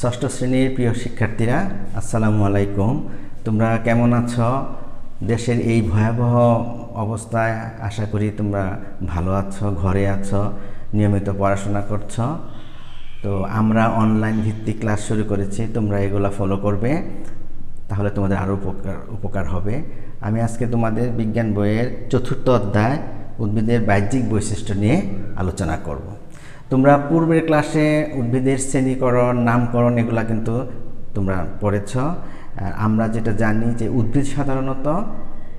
ষষ্ঠ শ্রেণির প্রিয় শিক্ষার্থীরা, আসসালামু আলাইকুম। তোমরা কেমন আছো? দেশের এই ভয়াবহ অবস্থায় আশা করি তোমরা ভালো আছো, ঘরে আছো, নিয়মিত পড়াশোনা করছ। তো আমরা অনলাইন ভিত্তিক ক্লাস শুরু করেছি, তোমরা এগুলো ফলো করবে, তাহলে তোমাদের আরও উপকার উপকার হবে। আমি আজকে তোমাদের বিজ্ঞান বইয়ের চতুর্থ অধ্যায়, উদ্ভিদের বাহ্যিক বৈশিষ্ট্য নিয়ে আলোচনা করব। তোমরা পূর্বের ক্লাসে উদ্ভিদের শ্রেণীকরণ, নামকরণ এগুলা কিন্তু তোমরা পড়েছ। আমরা যেটা জানি যে উদ্ভিদ সাধারণত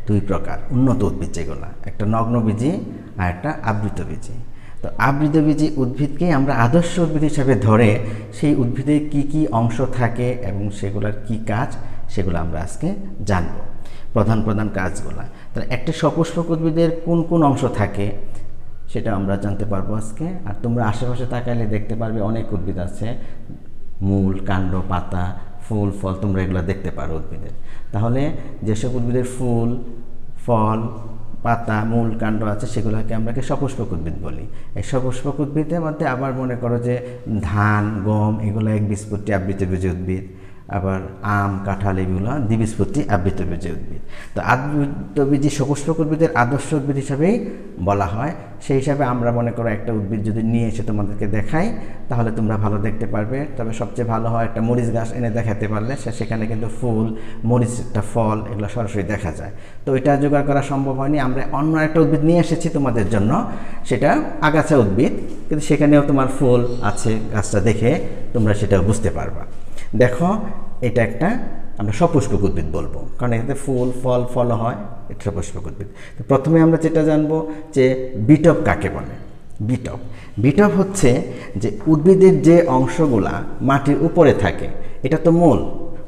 দুই প্রকার, উন্নত উদ্ভিদ যেগুলো, একটা নগ্নবীজি আর একটা আবৃত আবৃতবীজি তো আবৃত আবৃতবীজি উদ্ভিদকে আমরা আদর্শ উদ্ভিদ হিসাবে ধরে সেই উদ্ভিদের কি কি অংশ থাকে এবং সেগুলোর কি কাজ সেগুলো আমরা আজকে জানব। প্রধান প্রধান কাজগুলা। তাহলে একটা সপুষ্পক উদ্ভিদের কোন কোন অংশ থাকে সেটা আমরা জানতে পারব আজকে। আর তোমরা আশেপাশে তাকালে দেখতে পারবে অনেক উদ্ভিদ আছে। মূল, কাণ্ড, পাতা, ফুল, ফল তোমরা এগুলো দেখতে পারো উদ্ভিদের। তাহলে যেসব উদ্ভিদের ফুল, ফল, পাতা, মূল, কাণ্ড আছে সেগুলোকে আমরা কি সপুষ্পক উদ্ভিদ বলি। এই সপুষ্পক উদ্ভিদের মধ্যে আবার মনে করো যে ধান, গম, এগুলো এক বীজপত্রী আবৃতবীজী উদ্ভিদ। আবার আম, কাঁঠাল এগুলো দ্বিবীজপত্রী আবৃতবীজী উদ্ভিদ তো আবৃতবীজী সপুষ্পক উদ্ভিদের আদর্শ উদ্ভিদ হিসাবেই বলা হয়। সেই হিসাবে আমরা মনে করো একটা উদ্ভিদ যদি নিয়ে এসে তোমাদেরকে দেখাই, তাহলে তোমরা ভালো দেখতে পারবে। তবে সবচেয়ে ভালো হয় একটা মরিচ গাছ এনে দেখাতে পারলে সেখানে কিন্তু ফুল মরিচ একটা ফল এগুলো সরাসরি দেখা যায়। তো এটা জোগাড় করা সম্ভব হয়নি। আমরা অন্য একটা উদ্ভিদ নিয়ে এসেছি তোমাদের জন্য। সেটা আগাছা উদ্ভিদ। কিন্তু সেখানেও তোমার ফুল আছে গাছটা দেখে তোমরা সেটাও বুঝতে পারবা। দেখো, এটা একটা আমরা সপুষ্পক উদ্ভিদ বলব। কারণ এখানে ফুল, ফল ফল হয়, এটা সপুষ্পক উদ্ভিদ তো প্রথমে আমরা যেটা জানব যে বিটপ কাকে বলে? বিটপ। বিটপ হচ্ছে যে উদ্ভিদের যে অংশগুলা মাটির উপরে থাকে, এটা তো মূল।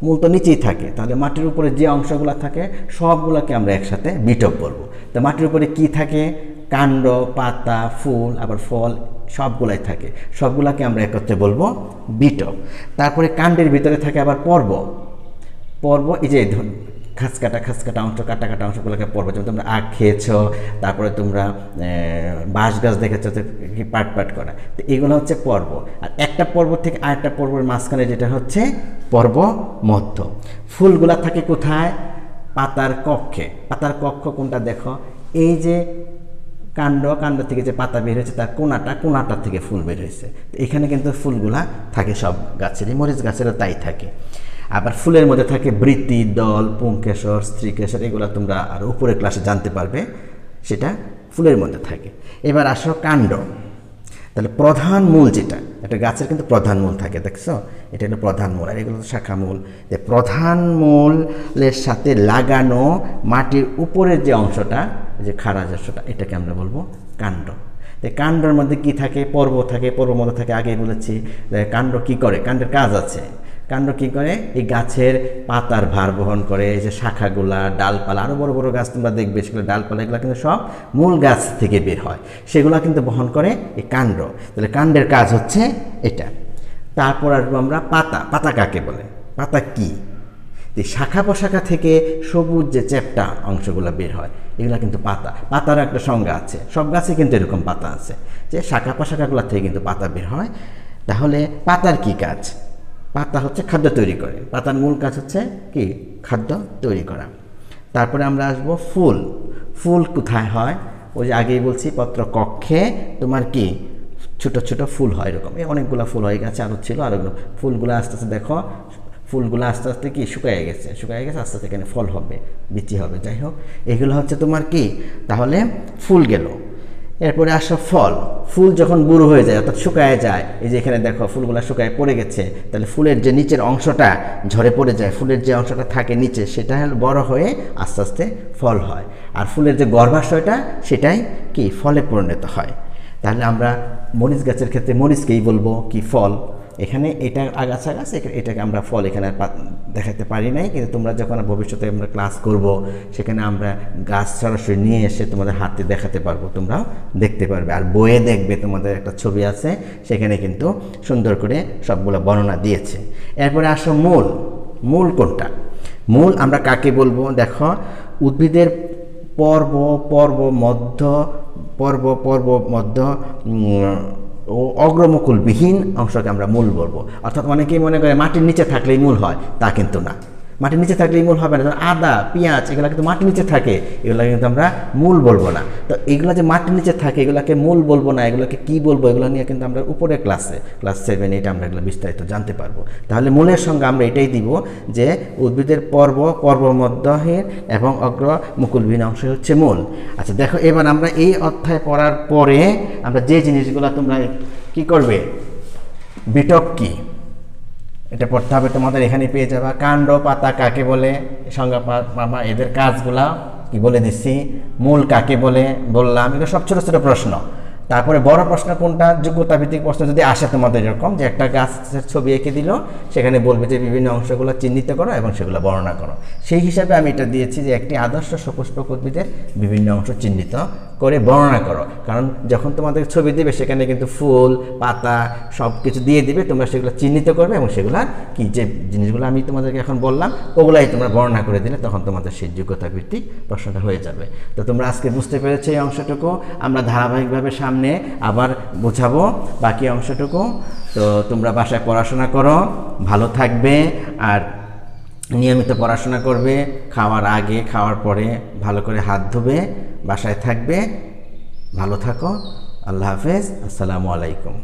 মূল তো নিচেই থাকে। তাহলে মাটির উপরে যে অংশগুলো থাকে, সবগুলোকে আমরা একসাথে বিটপ বলব। তো মাটির উপরে কি থাকে? কাণ্ড, পাতা, ফুল, আবার ফল সবগুলাই থাকে। সবগুলাকে আমরা একত্রে বলব বিটপ তারপরে কাণ্ডের ভিতরে থাকে আবার পর্ব। পর্ব, এই যে খাস কাটা খাস কাটা অংশ কাটা কাটা অংশগুলোকে পর্ব। যেমন তোমরা আখ খেয়েছ, তারপরে তোমরা বাঁশ গাছ দেখেছ পাট পাট করা। তো এগুলো হচ্ছে পর্ব। আর একটা পর্ব থেকে আরেকটা পর্বের মাঝখানে যেটা হচ্ছে পর্ব মধ্য। ফুলগুলা থাকে কোথায়? পাতার কক্ষে। পাতার কক্ষ কোনটা দেখো? এই যে কাণ্ড কাণ্ড থেকে যে পাতা বের হয়েছে, তার কোনাটা কোনাটা থেকে ফুল বের হয়েছে। এখানে কিন্তু ফুলগুলা থাকে সব গাছেরই, মরিচ গাছেরও তাই থাকে। আবার ফুলের মধ্যে থাকে বৃত্তি, দল, পুংকেশর, স্ত্রীকেশর, এগুলো তোমরা আর উপরের ক্লাসে জানতে পারবে, সেটা ফুলের মধ্যে থাকে। এবার আসো কাণ্ড। তাহলে প্রধান মূল যেটা, একটা গাছের কিন্তু প্রধান মূল থাকে, দেখছ? এটা হলো প্রধান মূল, আর এগুলো শাখা মূল। যে প্রধান মূলের সাথে লাগানো মাটির উপরের যে অংশটা যে খাড়া অংশটা এটাকে আমরা বলব কাণ্ড। তো কাণ্ডের মধ্যে কি থাকে? পর্ব থাকে পর্ব মধ্যে থাকে আগে বলেছি কাণ্ড কি করে? কাণ্ডের কাজ আছে। কাণ্ড কী করে? এই গাছের পাতার ভার বহন করে, এই যে শাখাগুলা, ডালপালা আরও বড় বড় গাছ তোমরা দেখবে, সেগুলো ডালপালা, এগুলো কিন্তু সব মূল গাছ থেকে বের হয়। সেগুলো কিন্তু বহন করে এই কাণ্ড। তাহলে কাণ্ডের কাজ হচ্ছে এটা। তারপর আসব আমরা পাতা। পাতা কাকে বলে? পাতা কি? শাখা পোশাখা থেকে সবুজ যে চ্যাপটা অংশগুলো বের হয়, এগুলো কিন্তু পাতা। পাতার একটা সংজ্ঞা আছে। সব গাছে কিন্তু এরকম পাতা আছে। যে শাখা পোশাখাগুলো থেকে কিন্তু পাতা বের হয়। তাহলে পাতার কি কাজ? পাতা হচ্ছে খাদ্য তৈরি করে। পাতার মূল কাজ হচ্ছে কি? খাদ্য তৈরি করা। তারপরে আমরা আসব ফুল। ফুল কোথায় হয়? ওই যে আগেই বলছি পত্র কক্ষে তোমার কি? ছোট ছোট ফুল হয় এরকম। এই অনেকগুলো ফুল হয়ে গেছে আরও ছিল আরও ফুলগুলো আস্তে আস্তে দেখো ফুলগুলো আস্তে আস্তে কি শুকায় গেছে শুকায় গেছে, আস্তে আস্তে এখানে ফল হবে, বিচি হবে, যাই হোক। এগুলো হচ্ছে তোমার কি? তাহলে ফুল গেল। এরপরে আসো ফল। ফুল যখন বুড়ো হয়ে যায়, অর্থাৎ শুকায় যায়, এই যে এখানে দেখো ফুলগুলো শুকায় পড়ে গেছে, তাহলে ফুলের যে নিচের অংশটা ঝরে পড়ে যায়, ফুলের যে অংশটা থাকে নিচে, সেটা বড় হয়ে আস্তে আস্তে ফল হয়। আর ফুলের যে গর্ভাশয়টা, সেটাই কি? ফলে পরিণত হয়। তাহলে আমরা মরিচ গাছের ক্ষেত্রে মরিচকেই বলব কি ফল? এখানে এটা আগাছা গাছ এটাকে আমরা ফল এখানে দেখাতে পারি নাই। কিন্তু তোমরা যখন ভবিষ্যতে আমরা ক্লাস করব, সেখানে আমরা গাছ সরাসরি নিয়ে এসে তোমাদের হাতে দেখাতে পারব। তোমরা দেখতে পারবে। আর বইয়ে দেখবে তোমাদের একটা ছবি আছে, সেখানে কিন্তু সুন্দর করে সবগুলো বর্ণনা দিয়েছে। এরপরে আসো মূল। মূল কোনটা? মূল আমরা কাকে বলব? দেখো, উদ্ভিদের পর্ব পর্ব মধ্য, পর্ব পর্ব মধ্য ও অগ্রমুকুলবিহীন অংশকে আমরা মূল বলব। অর্থাৎ অনেকেই মনে করে মাটির নিচে থাকলেই মূল হয়, তা কিন্তু না। মাটির নিচে থাকলে মূল হবে না। আদা, পেঁয়াজ, এগুলো কিন্তু মাটির নিচে থাকে। এগুলো কিন্তু আমরা মূল বলব না। তো এগুলো যে মাটির নিচে থাকে, এগুলোকে মূল বলব না, এগুলোকে কি বলব, এগুলো নিয়ে কিন্তু আমরা উপরে ক্লাসে ক্লাস সেভেন এটা আমরা এগুলো বিস্তারিত জানতে পারব। তাহলে মূলের সঙ্গে আমরা এটাই দিব যে উদ্ভিদের পর্ব পর্ব মধ্যহীন এবং অগ্র মুকুলবিহীন অংশ হচ্ছে মূল। আচ্ছা দেখো, এবার আমরা এই অধ্যায় পড়ার পরে আমরা যে জিনিসগুলো তোমরা কি করবে? বিটক কি? এটা পড়তে হবে, তোমাদের এখানে পেয়ে যাবা। কাণ্ড, পাতা কাকে বলে? সংজ্ঞা মামা, এদের কাজগুলা কি বলে দিচ্ছি? মূল কাকে বলে? বললাম, এগুলো সব ছোটো ছোটো প্রশ্ন। তারপরে বড় প্রশ্ন কোনটা? যোগ্যতা ভিত্তিক প্রশ্ন যদি আসে তোমাদের এরকম, যে একটা গাছের ছবি এঁকে দিল, সেখানে বলবে যে বিভিন্ন অংশগুলো চিহ্নিত করো এবং সেগুলো বর্ণনা করো। সেই হিসাবে আমি এটা দিয়েছি যে একটি আদর্শ সপুষ্পক উদ্ভিদের বিভিন্ন অংশ চিহ্নিত করে বর্ণনা করো। কারণ যখন তোমাদের ছবি দিবে, সেখানে কিন্তু ফুল, পাতা সব কিছু দিয়ে দিবে, তোমরা সেগুলো চিহ্নিত করবে এবং সেগুলো কি, যে জিনিসগুলো আমি তোমাদেরকে এখন বললাম, ওগুলাই তোমরা বর্ণনা করে দিলে তখন তোমাদের সেই যোগ্যতা ভিত্তিক প্রশ্নটা হয়ে যাবে। তো তোমরা আজকে বুঝতে পেরেছ এই অংশটুকু। আমরা ধারাবাহিকভাবে সামনে আবার বোঝাবো বাকি অংশটুকু। তো তোমরা বাসায় পড়াশোনা করো, ভালো থাকবে আর নিয়মিত পড়াশোনা করবে, খাওয়ার আগে, খাওয়ার পরে ভালো করে হাত ধুবে, বাসায় থাকবে। ভালো থাকো, আল্লাহ হাফেজ, আসসালামু আলাইকুম।